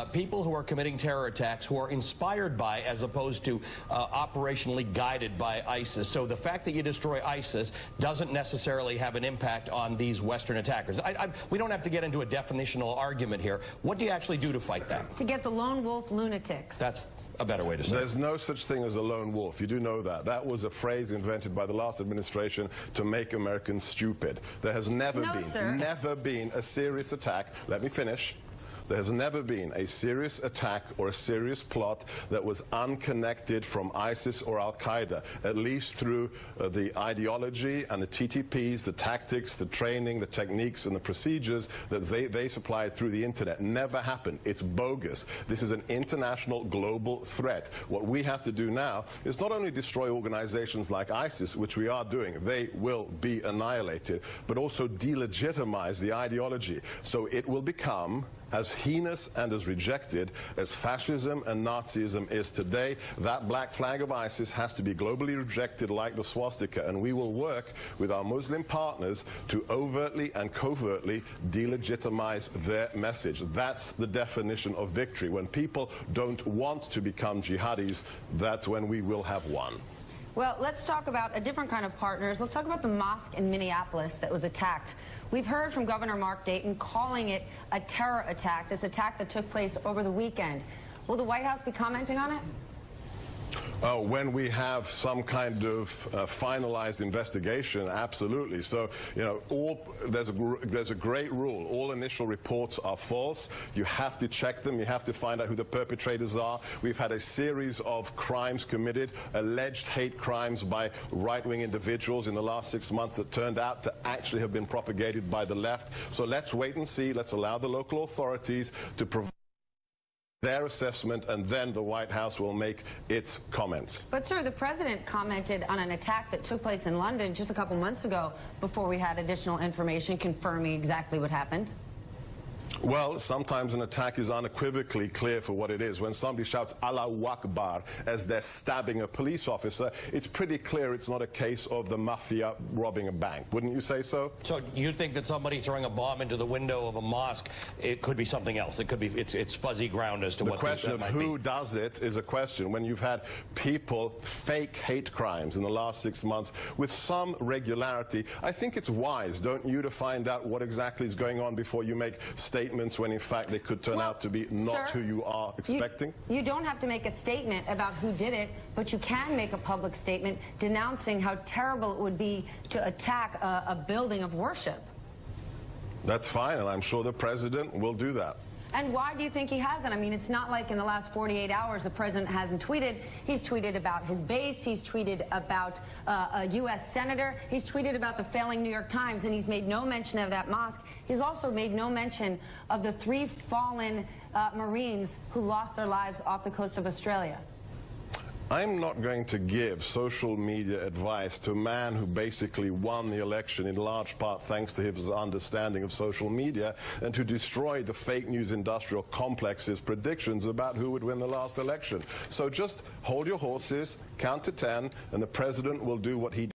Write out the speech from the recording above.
Uh, people who are committing terror attacks who are inspired by as opposed to uh, operationally guided by ISIS. So the fact that you destroy ISIS doesn't necessarily have an impact on these Western attackers. I, I, we don't have to get into a definitional argument here. What do you actually do to fight that? To get the lone wolf lunatics. That's a better way to say it. There's no such thing as a lone wolf. You do know that. That was a phrase invented by the last administration to make Americans stupid. There has never no, been, sir. never been a serious attack. Let me finish. There has never been a serious attack or a serious plot that was unconnected from ISIS or Al Qaeda, at least through uh, the ideology and the TTPs, the tactics, the training, the techniques, and the procedures that they, they supplied through the internet. Never happened. It's bogus. This is an international global threat. What we have to do now is not only destroy organizations like ISIS, which we are doing, they will be annihilated, but also delegitimize the ideology. So it will become as heinous and as rejected as fascism and Nazism is today. That black flag of ISIS has to be globally rejected like the swastika, and we will work with our Muslim partners to overtly and covertly delegitimize their message. That's the definition of victory. When people don't want to become jihadis, that's when we will have won. Well, let's talk about a different kind of partners. Let's talk about the mosque in Minneapolis that was attacked. We've heard from Governor Mark Dayton calling it a terror attack, this attack that took place over the weekend. Will the White House be commenting on it? Uh, when we have some kind of uh, finalized investigation, absolutely. So, you know, all, there's, a, there's a great rule. All initial reports are false. You have to check them. You have to find out who the perpetrators are. We've had a series of crimes committed, alleged hate crimes by right-wing individuals in the last six months that turned out to actually have been propagated by the left. So let's wait and see. Let's allow the local authorities to provide their assessment, and then the White House will make its comments. But, sir, the president commented on an attack that took place in London just a couple months ago before we had additional information confirming exactly what happened. Well, sometimes an attack is unequivocally clear for what it is. When somebody shouts Allahu Akbar as they're stabbing a police officer, it's pretty clear it's not a case of the mafia robbing a bank. Wouldn't you say so? So you think that somebody throwing a bomb into the window of a mosque, it could be something else. It could be, it's, it's fuzzy ground as to what the what question of who be. does it is a question. When you've had people fake hate crimes in the last six months with some regularity, I think it's wise, don't you, to find out what exactly is going on before you make statements statements when in fact they could turn well, out to be not sir, who you are expecting? You, you, don't have to make a statement about who did it, but you can make a public statement denouncing how terrible it would be to attack a, a building of worship. That's fine, and I'm sure the president will do that. And why do you think he hasn't? I mean, it's not like in the last 48 hours the president hasn't tweeted. He's tweeted about his base. He's tweeted about uh, a U.S. senator. He's tweeted about the failing New York Times, and he's made no mention of that mosque. He's also made no mention of the three fallen uh, Marines who lost their lives off the coast of Australia. I'm not going to give social media advice to a man who basically won the election in large part thanks to his understanding of social media and who destroyed the fake news industrial complex's predictions about who would win the last election. So just hold your horses, count to 10, and the president will do what he